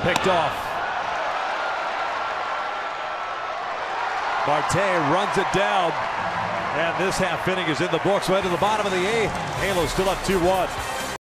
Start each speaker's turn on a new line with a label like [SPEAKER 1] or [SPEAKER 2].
[SPEAKER 1] Picked off. Marte runs it down. And this half inning is in the books right to the bottom of the eighth. Halo still up 2-1.